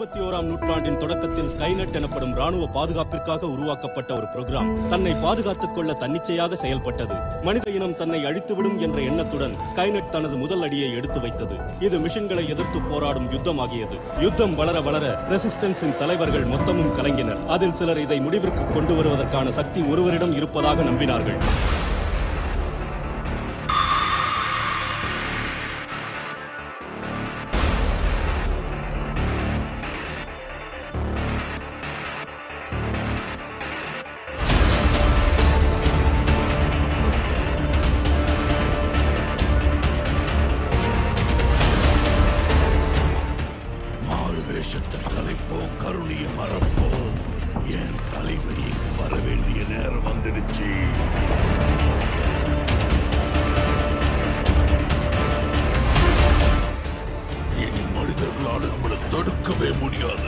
இருபத்தி ஓராம் நூற்றாண்டின் தொடக்கத்தில் ஸ்கைநெட் எனப்படும் ராணுவ பாதுகாப்பிற்காக உருவாக்கப்பட்ட ஒரு புரோகிராம் தன்னை பாதுகாத்துக் கொள்ள தன்னிச்சையாக செயல்பட்டது. மனித இனம் தன்னை அழித்துவிடும் என்ற எண்ணத்துடன் ஸ்கைநெட் தனது முதல் அடியை எடுத்து வைத்தது. இது மிஷின்களை எதிர்த்து போராடும் யுத்தமாகியது. யுத்தம் வளர வளர ரெசிஸ்டன்ஸின் தலைவர்கள் மொத்தமும் கலங்கினர். அதில் சிலர் இதை முடிவிற்கு கொண்டு வருவதற்கான சக்தி ஒருவரிடம் இருப்பதாக நம்பினார்கள். தடுக்கவே முடியாது.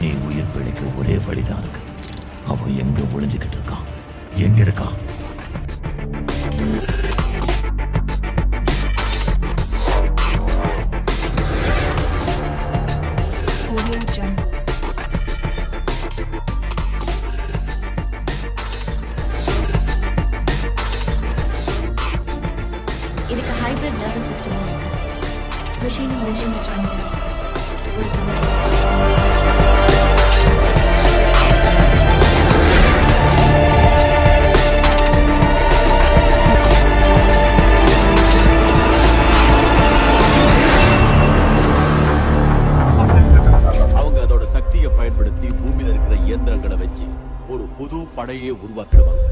நீ உயிர் பிழைக்க ஒரே வழிதான் இருக்கு. அவன் எங்க ஒளிஞ்சுக்கிட்டு இருக்கான்? எங்க இருக்கான்? இதுக்கு ஹைப்ரிட் நர்வஸ் சிஸ்டமும் இருக்கு. மிஷினும் மிஷினும் சேர்ந்து ஒரு பயன்படுத்தி பூமியில இருக்கிற இயந்திரங்களை வச்சு ஒரு புது படையை உருவாக்கிடுவாங்க.